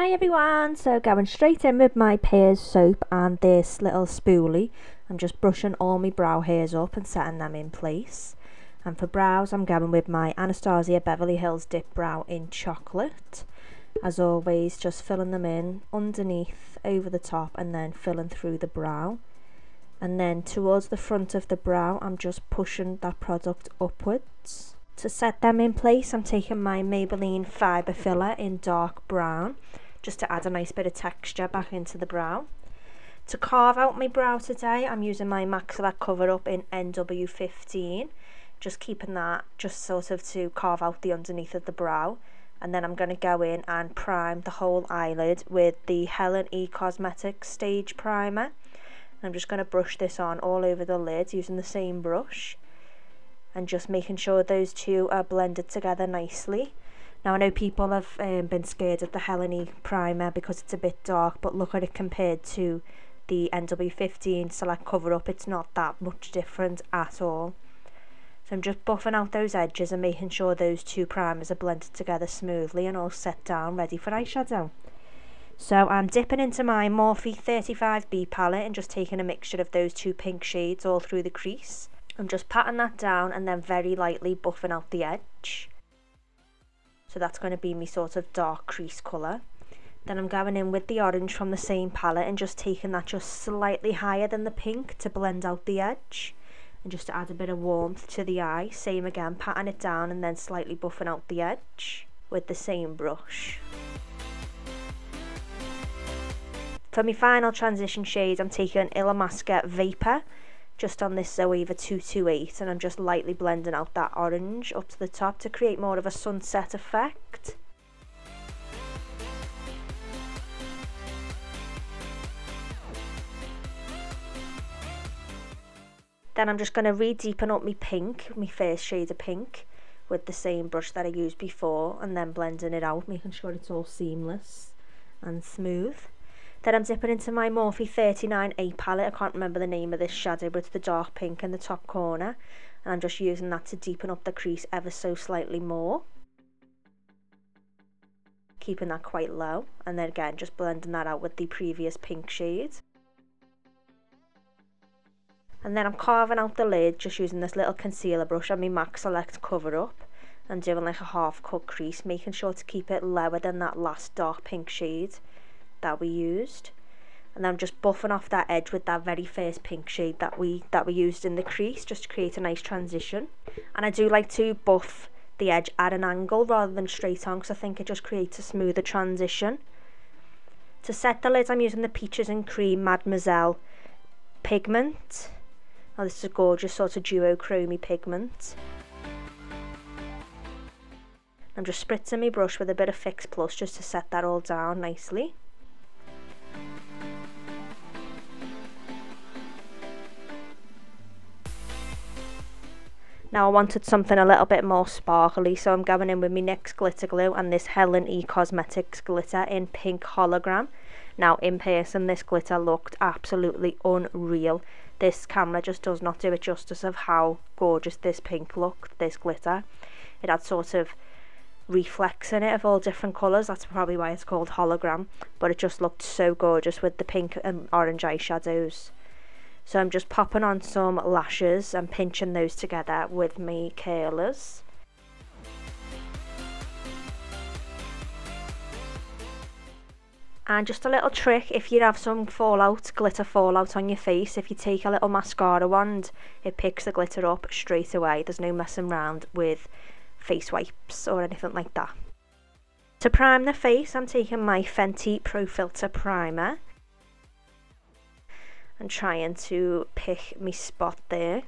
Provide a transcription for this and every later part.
Hi everyone, so going straight in with my Pears soap and this little spoolie. I'm just brushing all my brow hairs up and setting them in place. And for brows I'm going with my Anastasia Beverly Hills Dip Brow in Chocolate. As always, just filling them in underneath, over the top and then filling through the brow. And then towards the front of the brow I'm just pushing that product upwards. To set them in place, I'm taking my Maybelline Fibre Filler in dark brown, just to add a nice bit of texture back into the brow. To carve out my brow today, I'm using my Select Cover Up in NW15, just keeping that just sort of to carve out the underneath of the brow. And then I'm going to go in and prime the whole eyelid with the Helen E Cosmetics Stage Primer. I'm just going to brush this on all over the lid using the same brush and just making sure those two are blended together nicely. Now I know people have um, been scared of the Helene primer because it's a bit dark but look at it compared to the NW15 Select Cover Up it's not that much different at all. So I'm just buffing out those edges and making sure those two primers are blended together smoothly and all set down ready for eyeshadow. So I'm dipping into my Morphe 35B palette and just taking a mixture of those two pink shades all through the crease. I'm just patting that down and then very lightly buffing out the edge. So that's going to be my sort of dark crease colour. Then I'm going in with the orange from the same palette and just taking that just slightly higher than the pink to blend out the edge. And just to add a bit of warmth to the eye. Same again, patting it down and then slightly buffing out the edge with the same brush. For my final transition shade, I'm taking Illamasqua Vapor just on this Zoeva 228 and I'm just lightly blending out that orange up to the top to create more of a sunset effect. Then I'm just going to re-deepen up my pink, my first shade of pink, with the same brush that I used before and then blending it out, making sure it's all seamless and smooth. Then I'm dipping into my Morphe 39A palette. I can't remember the name of this shadow, but it's the dark pink in the top corner. And I'm just using that to deepen up the crease ever so slightly more. Keeping that quite low. And then again, just blending that out with the previous pink shade. And then I'm carving out the lid just using this little concealer brush and my MAC Select Cover Up. And doing like a half cut crease, making sure to keep it lower than that last dark pink shade that we used. And then I'm just buffing off that edge with that very first pink shade that we that we used in the crease just to create a nice transition. And I do like to buff the edge at an angle rather than straight on because I think it just creates a smoother transition. To set the lid I'm using the Peaches and Cream Mad Moiselle pigment. Oh this is a gorgeous sort of duochromy pigment. I'm just spritzing my brush with a bit of Fix Plus just to set that all down nicely Now I wanted something a little bit more sparkly, so I'm going in with my NYX glitter glue and this Helen E Cosmetics glitter in pink hologram. Now in person this glitter looked absolutely unreal. This camera just does not do it justice of how gorgeous this pink looked, this glitter. It had sort of reflex in it of all different colours, that's probably why it's called hologram, but it just looked so gorgeous with the pink and orange eyeshadows. So I'm just popping on some lashes and pinching those together with my curlers. And just a little trick, if you have some fallout, glitter fallout on your face, if you take a little mascara wand, it picks the glitter up straight away. There's no messing around with face wipes or anything like that. To prime the face, I'm taking my Fenty Pro Filter Primer and trying to pick me spot there.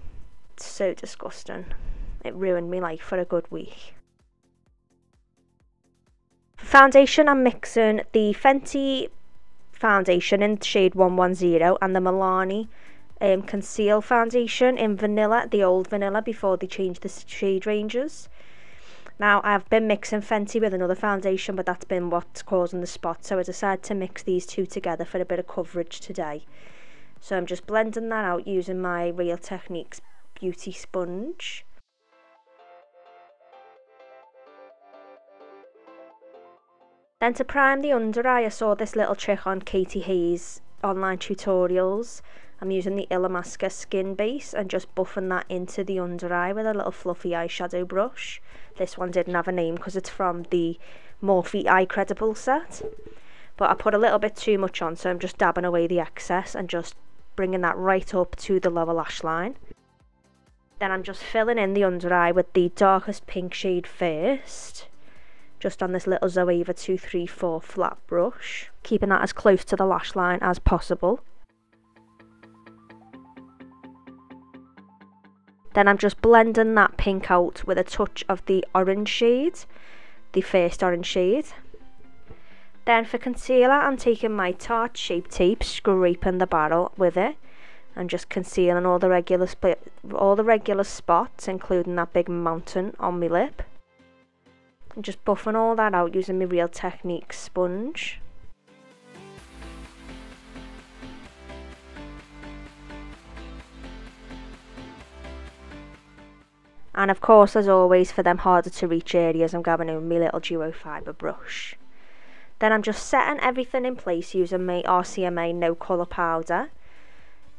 It's so disgusting. It ruined me life for a good week. For foundation, I'm mixing the Fenty foundation in shade 110 and the Milani um, Conceal foundation in vanilla, the old vanilla, before they changed the shade ranges. Now, I've been mixing Fenty with another foundation, but that's been what's causing the spot, so I decided to mix these two together for a bit of coverage today. So I'm just blending that out using my Real Techniques Beauty Sponge. Then to prime the under eye, I saw this little trick on Katie Hayes online tutorials. I'm using the Illamasqua skin base and just buffing that into the under eye with a little fluffy eyeshadow brush. This one didn't have a name because it's from the Morphe Eye Credible set. But I put a little bit too much on so I'm just dabbing away the excess and just bringing that right up to the lower lash line. Then I'm just filling in the under eye with the darkest pink shade first just on this little Zoeva 234 flat brush, keeping that as close to the lash line as possible. Then I'm just blending that pink out with a touch of the orange shade, the first orange shade. Then for concealer, I'm taking my Tarte Shape Tape, scraping the barrel with it, and just concealing all the regular all the regular spots, including that big mountain on my lip and just buffing all that out using my Real Techniques sponge. And of course, as always, for them harder to reach areas, I'm grabbing in my little duo fibre brush. Then I'm just setting everything in place using my RCMA no colour powder.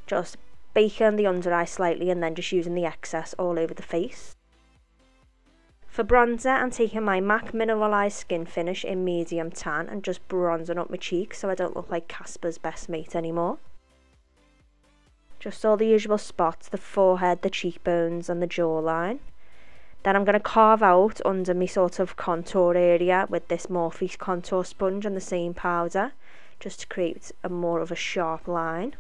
Just baking the under eye slightly and then just using the excess all over the face. For bronzer, I'm taking my MAC Mineralized Skin Finish in medium tan and just bronzing up my cheeks so I don't look like Casper's best mate anymore. Just all the usual spots, the forehead, the cheekbones and the jawline. Then I'm going to carve out under my sort of contour area with this Morphe contour sponge and the same powder just to create a more of a sharp line.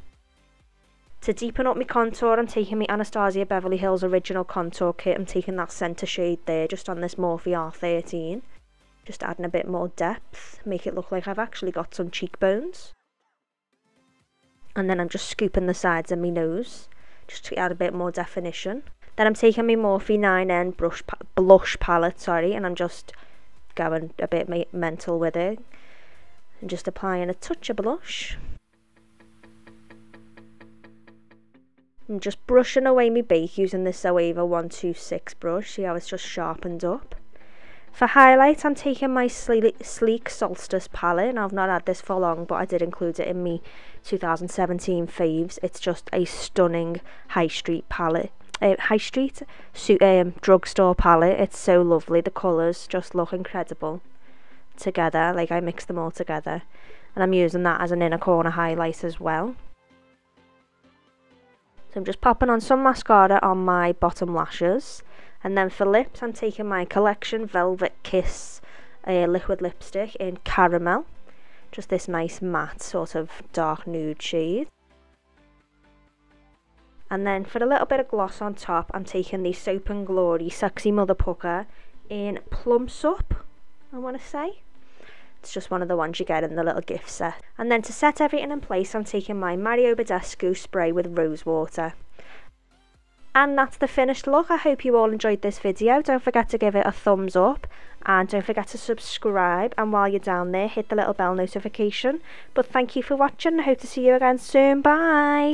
To deepen up my contour, I'm taking my Anastasia Beverly Hills Original Contour Kit. I'm taking that centre shade there, just on this Morphe R13. Just adding a bit more depth, make it look like I've actually got some cheekbones. And then I'm just scooping the sides of my nose, just to add a bit more definition. Then I'm taking my Morphe 9N brush pa blush palette, sorry, and I'm just going a bit mental with it. And just applying a touch of blush. I'm just brushing away my bake using this Zoeva 126 brush. See how it's just sharpened up. For highlight, I'm taking my Sleek Solstice palette. Now, I've not had this for long, but I did include it in my 2017 faves. It's just a stunning high street palette. Uh, high street um, drugstore palette. It's so lovely. The colours just look incredible together. Like, I mix them all together. And I'm using that as an inner corner highlight as well. So I'm just popping on some mascara on my bottom lashes. And then for lips, I'm taking my Collection Velvet Kiss uh, liquid lipstick in Caramel. Just this nice matte sort of dark nude shade. And then for a little bit of gloss on top, I'm taking the Soap and Glory Sexy Mother Pucker in Plumsup, I want to say. It's just one of the ones you get in the little gift set. And then to set everything in place, I'm taking my Mario Badescu spray with rose water. And that's the finished look. I hope you all enjoyed this video. Don't forget to give it a thumbs up And don't forget to subscribe. And while you're down there, hit the little bell notification. But thank you for watching. I hope to see you again soon. Bye.